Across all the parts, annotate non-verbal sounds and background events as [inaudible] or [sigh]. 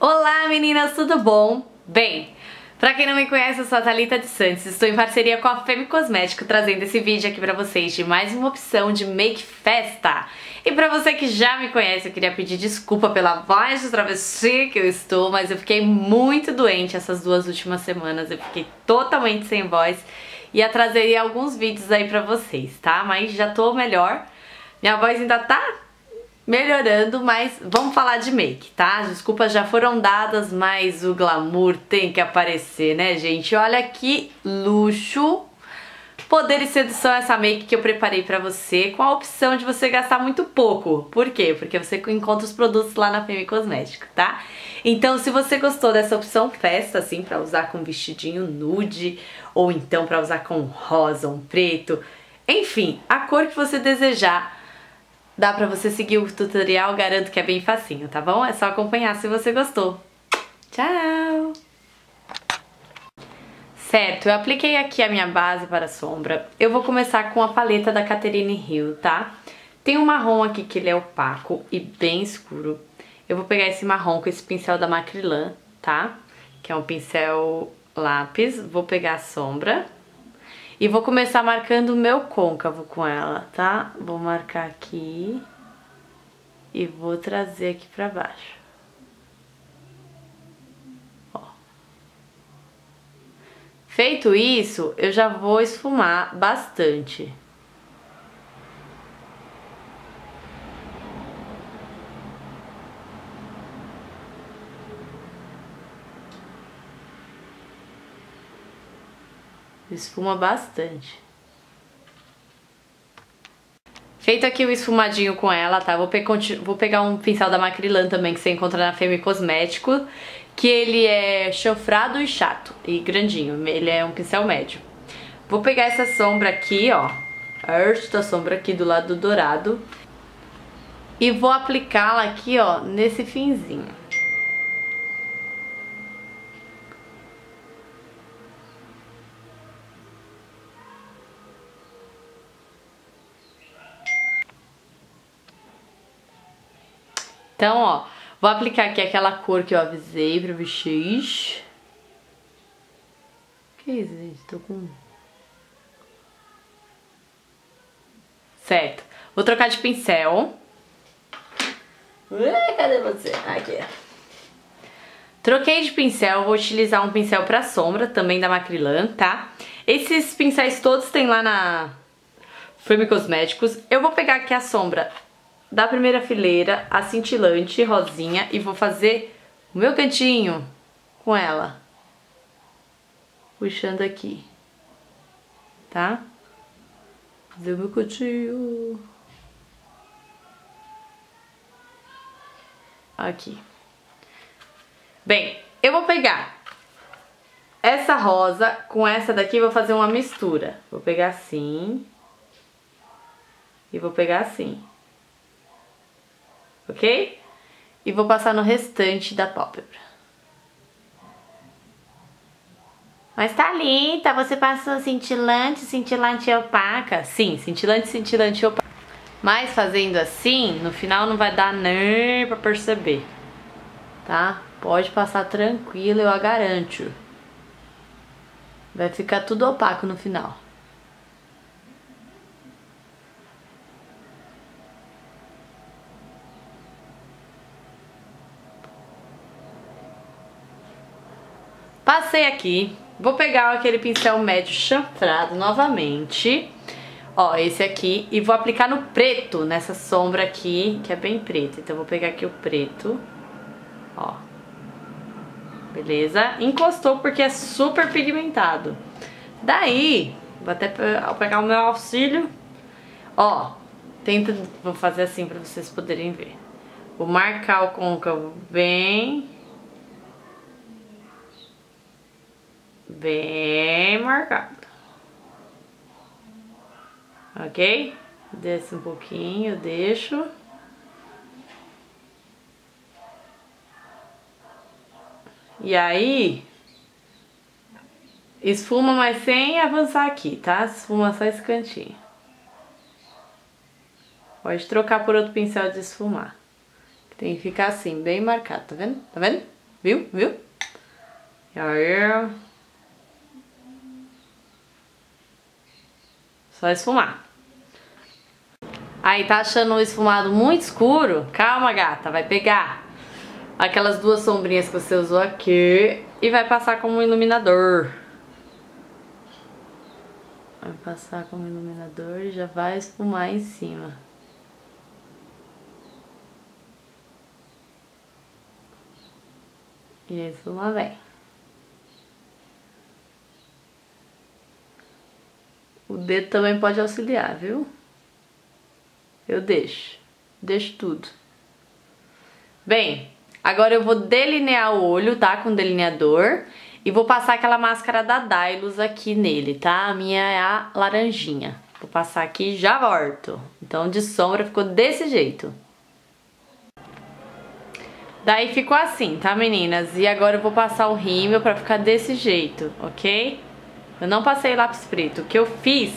Olá meninas, tudo bom? Bem, pra quem não me conhece, eu sou a Thalita de Santos, estou em parceria com a Femme Cosmético trazendo esse vídeo aqui pra vocês de mais uma opção de make festa. E pra você que já me conhece, eu queria pedir desculpa pela voz de travesti que eu estou, mas eu fiquei muito doente essas duas últimas semanas, eu fiquei totalmente sem voz e trazer alguns vídeos aí pra vocês, tá? Mas já tô melhor, minha voz ainda tá melhorando, mas vamos falar de make, tá? As desculpas já foram dadas, mas o glamour tem que aparecer, né, gente? Olha que luxo! Poder e sedução essa make que eu preparei pra você com a opção de você gastar muito pouco. Por quê? Porque você encontra os produtos lá na Femme Cosmético, tá? Então, se você gostou dessa opção festa, assim, pra usar com vestidinho nude, ou então pra usar com rosa, um preto, enfim, a cor que você desejar, Dá pra você seguir o tutorial, garanto que é bem facinho, tá bom? É só acompanhar se você gostou. Tchau! Certo, eu apliquei aqui a minha base para a sombra. Eu vou começar com a paleta da Catherine Hill, tá? Tem um marrom aqui que ele é opaco e bem escuro. Eu vou pegar esse marrom com esse pincel da Macrylan, tá? Que é um pincel lápis. Vou pegar a sombra e vou começar marcando o meu côncavo com ela, tá? Vou marcar aqui e vou trazer aqui pra baixo. Feito isso, eu já vou esfumar bastante. Esfuma bastante. Feito aqui o esfumadinho com ela, tá? Vou, pe vou pegar um pincel da Macrylan também, que você encontra na Femme Cosmético, que ele é chanfrado e chato, e grandinho, ele é um pincel médio. Vou pegar essa sombra aqui, ó, esta sombra aqui do lado do dourado, e vou aplicá-la aqui, ó, nesse finzinho. Então, ó, vou aplicar aqui aquela cor que eu avisei pra vocês. Que isso, gente? Tô com... Certo. Vou trocar de pincel. Ué, cadê você? Aqui. Troquei de pincel, vou utilizar um pincel pra sombra, também da Macrylan, tá? Esses pincéis todos tem lá na Firme Cosméticos. Eu vou pegar aqui a sombra da primeira fileira, a cintilante rosinha, e vou fazer o meu cantinho com ela. Puxando aqui, tá? Fazer o meu cantinho. Aqui. Bem, eu vou pegar essa rosa com essa daqui vou fazer uma mistura. Vou pegar assim. E vou pegar assim ok? E vou passar no restante da pálpebra. Mas tá linda, você passou cintilante, cintilante opaca. Sim, cintilante, cintilante opaca. Mas fazendo assim, no final não vai dar nem pra perceber, tá? Pode passar tranquilo, eu a garanto. Vai ficar tudo opaco no final. Passei aqui, vou pegar aquele pincel médio chanfrado novamente, ó, esse aqui, e vou aplicar no preto, nessa sombra aqui, que é bem preta. Então vou pegar aqui o preto, ó, beleza? Encostou porque é super pigmentado. Daí, vou até pegar o meu auxílio, ó, tenta, vou fazer assim pra vocês poderem ver. Vou marcar o côncavo bem bem marcado. Ok? Desce um pouquinho, deixo. E aí, esfuma, mas sem avançar aqui, tá? Esfuma só esse cantinho. Pode trocar por outro pincel de esfumar. Tem que ficar assim, bem marcado, tá vendo? Tá vendo? Viu? Viu? E aí... Só esfumar. Aí, tá achando o esfumado muito escuro? Calma, gata, vai pegar aquelas duas sombrinhas que você usou aqui e vai passar como iluminador. Vai passar como iluminador e já vai esfumar em cima. E a espuma vem. O dedo também pode auxiliar, viu? Eu deixo. Deixo tudo. Bem, agora eu vou delinear o olho, tá? Com delineador. E vou passar aquela máscara da Dylos aqui nele, tá? A minha é a laranjinha. Vou passar aqui e já volto. Então, de sombra ficou desse jeito. Daí ficou assim, tá, meninas? E agora eu vou passar o rímel pra ficar desse jeito, ok? Eu não passei lápis preto. O que eu fiz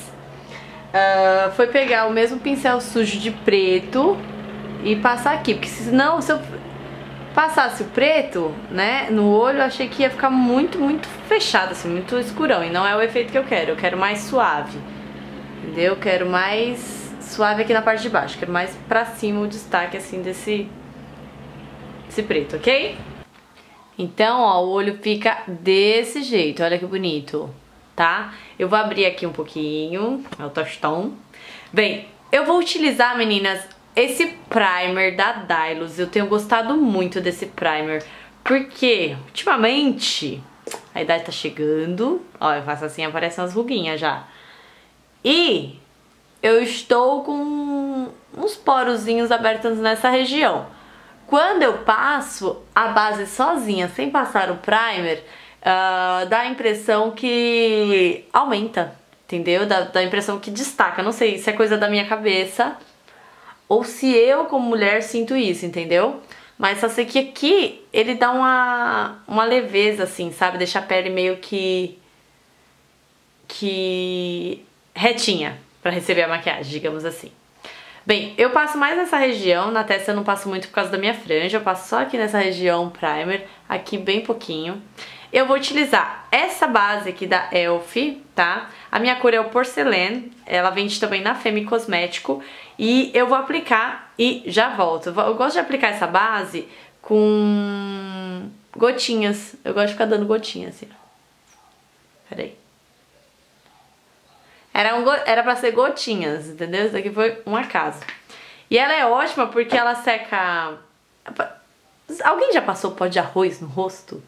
uh, foi pegar o mesmo pincel sujo de preto e passar aqui, porque senão se eu passasse o preto, né, no olho, eu achei que ia ficar muito, muito fechado, assim, muito escurão, e não é o efeito que eu quero, eu quero mais suave, entendeu? Eu quero mais suave aqui na parte de baixo, quero mais pra cima o destaque, assim, desse, desse preto, ok? Então, ó, o olho fica desse jeito, olha que bonito tá? Eu vou abrir aqui um pouquinho, é o tostão. Bem, eu vou utilizar, meninas, esse primer da Dylos. Eu tenho gostado muito desse primer, porque ultimamente a idade tá chegando. Ó, eu faço assim, aparecem umas ruguinhas já. E eu estou com uns porozinhos abertos nessa região. Quando eu passo a base sozinha, sem passar o primer, uh, dá a impressão que aumenta, entendeu? Dá, dá a impressão que destaca. Não sei se é coisa da minha cabeça ou se eu, como mulher, sinto isso, entendeu? Mas só sei que aqui ele dá uma, uma leveza, assim, sabe? Deixa a pele meio que. que. retinha para receber a maquiagem, digamos assim. Bem, eu passo mais nessa região, na testa eu não passo muito por causa da minha franja, eu passo só aqui nessa região primer, aqui bem pouquinho. Eu vou utilizar essa base aqui da Elf, tá? A minha cor é o Porcelain, ela vende também na Femi Cosmético. E eu vou aplicar e já volto. Eu gosto de aplicar essa base com gotinhas. Eu gosto de ficar dando gotinhas assim, Peraí. Era, um, era pra ser gotinhas, entendeu? Isso aqui foi um acaso. E ela é ótima porque ela seca... Alguém já passou pó de arroz no rosto?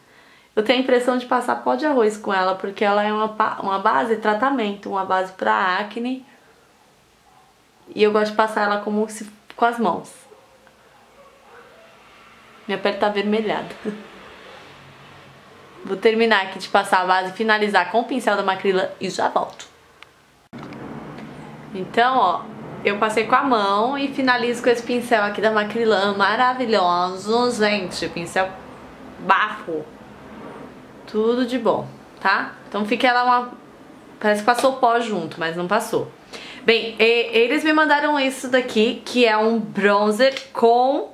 Eu tenho a impressão de passar pó de arroz com ela, porque ela é uma, uma base tratamento, uma base pra acne. E eu gosto de passar ela como se, com as mãos. Minha pele tá avermelhada. [laughs] Vou terminar aqui de passar a base, finalizar com o pincel da Macrila e já volto. Então, ó, eu passei com a mão e finalizo com esse pincel aqui da Macrilan maravilhoso, gente, pincel bafo. Tudo de bom, tá? Então fica ela uma... Parece que passou pó junto, mas não passou. Bem, eles me mandaram isso daqui, que é um bronzer com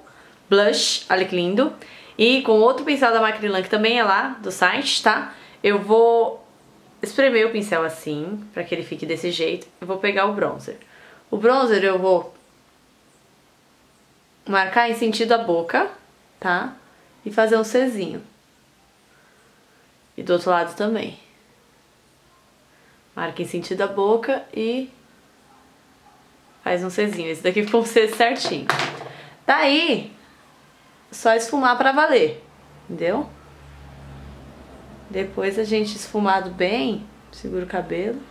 blush, olha que lindo. E com outro pincel da Macrilan, que também é lá, do site, tá? Eu vou espremer o pincel assim, pra que ele fique desse jeito. Eu vou pegar o bronzer. O bronzer eu vou marcar em sentido a boca, tá? E fazer um Czinho. E do outro lado também. Marca em sentido a boca e faz um Czinho. Esse daqui ficou um C certinho. Daí, só esfumar pra valer, entendeu? Depois a gente esfumado bem, segura o cabelo,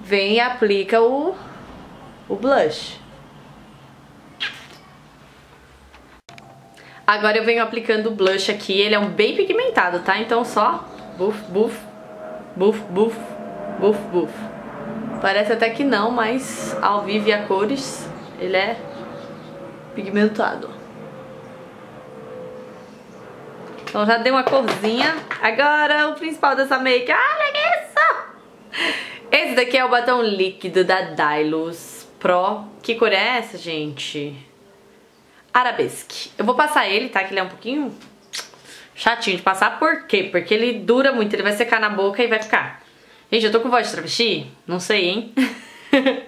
vem e aplica o, o blush. Agora eu venho aplicando o blush aqui, ele é um bem pigmentado, tá? Então só buf, buf, buf, buf, buf, buf. Parece até que não, mas ao vivo e a cores ele é pigmentado. Então já deu uma corzinha. Agora o principal dessa make, olha isso! Esse daqui é o batom líquido da Dylos Pro. Que cor é essa, gente? Arabesque. Eu vou passar ele, tá? Que ele é um pouquinho chatinho de passar. Por quê? Porque ele dura muito, ele vai secar na boca e vai ficar. Gente, eu tô com voz de travesti? Não sei, hein? [laughs]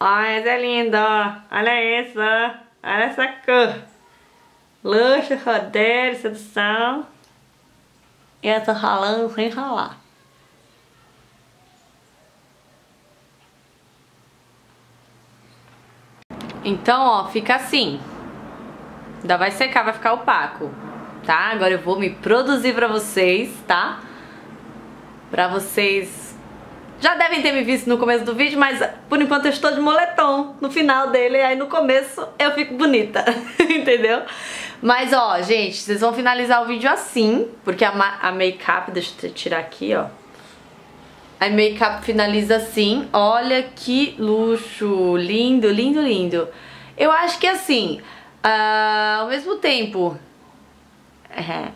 Ai, essa é linda. Olha essa. Olha essa cor. Luxo, rodeiro, sedução. E eu tô ralando sem ralar. Então, ó, fica assim. Ainda vai secar, vai ficar opaco, tá? Agora eu vou me produzir pra vocês, tá? Pra vocês... Já devem ter me visto no começo do vídeo, mas por enquanto eu estou de moletom no final dele, aí no começo eu fico bonita, [laughs] entendeu? Mas ó, gente, vocês vão finalizar o vídeo assim, porque a, a make-up, deixa eu tirar aqui, ó. A make-up finaliza assim, olha que luxo, lindo, lindo, lindo. Eu acho que assim, uh, ao mesmo tempo, é,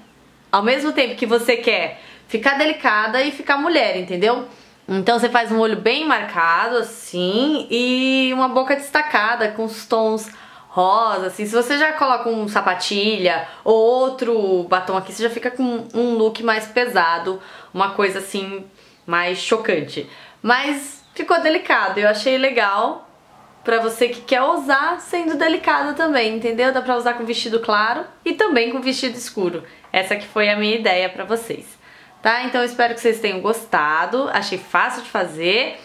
ao mesmo tempo que você quer ficar delicada e ficar mulher, entendeu? Então você faz um olho bem marcado assim e uma boca destacada com os tons rosa, assim. Se você já coloca um sapatilha ou outro batom aqui, você já fica com um look mais pesado, uma coisa assim mais chocante. Mas ficou delicado, eu achei legal pra você que quer usar sendo delicada também, entendeu? Dá pra usar com vestido claro e também com vestido escuro. Essa que foi a minha ideia pra vocês. Tá? Então eu espero que vocês tenham gostado, achei fácil de fazer.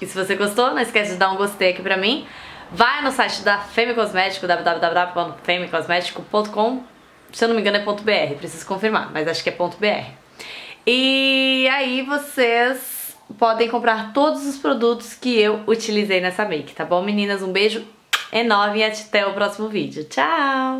E se você gostou, não esquece de dar um gostei aqui pra mim. Vai no site da Femme Cosmético, www.femecosmético.com Se eu não me engano é .br, preciso confirmar, mas acho que é .br. E aí vocês podem comprar todos os produtos que eu utilizei nessa make, tá bom meninas? Um beijo enorme e até o próximo vídeo. Tchau!